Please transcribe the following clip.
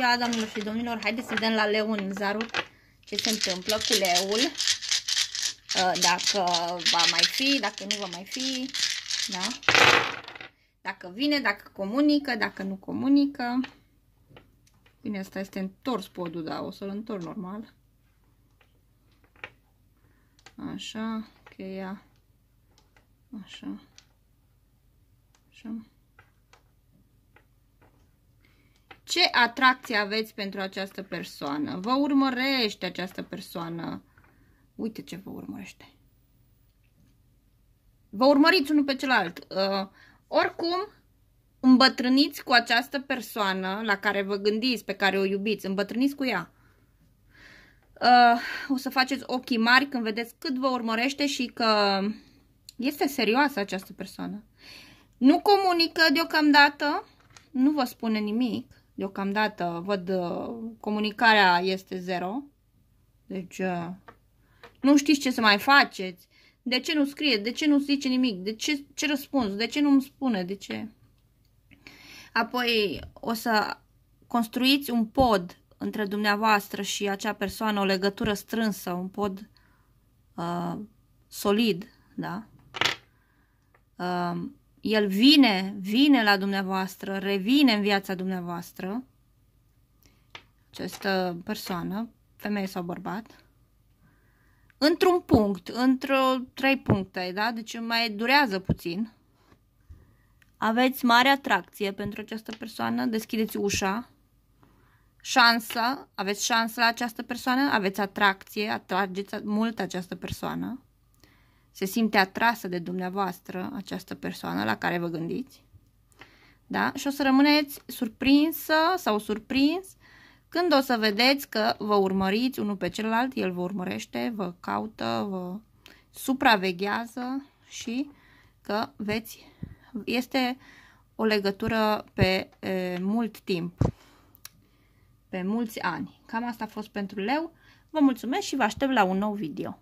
ziua, doamnelor și domnilor! Haideți să vedem la leu în zarul ce se întâmplă cu leul. Uh, dacă va mai fi, dacă nu va mai fi, da? Dacă vine, dacă comunică, dacă nu comunică. Bine, asta este întors podul, da, o să-l întorc normal. Așa, cheia. Așa. Așa. Ce atracție aveți pentru această persoană? Vă urmărește această persoană. Uite ce vă urmărește. Vă urmăriți unul pe celălalt. Uh, oricum, îmbătrâniți cu această persoană la care vă gândiți, pe care o iubiți, îmbătrâniți cu ea. Uh, o să faceți ochii mari când vedeți cât vă urmărește și că este serioasă această persoană. Nu comunică deocamdată, nu vă spune nimic, deocamdată văd uh, comunicarea este zero, deci uh, nu știți ce să mai faceți, de ce nu scrie, de ce nu zice nimic, de ce, ce răspuns, de ce nu îmi spune, de ce... Apoi o să construiți un pod între dumneavoastră și acea persoană, o legătură strânsă, un pod uh, solid, da? Uh, el vine, vine la dumneavoastră, revine în viața dumneavoastră, această persoană, femeie sau bărbat, într-un punct, într-o trei puncte, da? Deci mai durează puțin. Aveți mare atracție pentru această persoană, deschideți ușa, șansă, aveți șansă la această persoană, aveți atracție, atrageți mult această persoană se simte atrasă de dumneavoastră această persoană la care vă gândiți. Da? Și o să rămâneți surprinsă sau surprins când o să vedeți că vă urmăriți unul pe celălalt, el vă urmărește, vă caută, vă supraveghează și că veți, este o legătură pe e, mult timp, pe mulți ani. Cam asta a fost pentru leu. Vă mulțumesc și vă aștept la un nou video.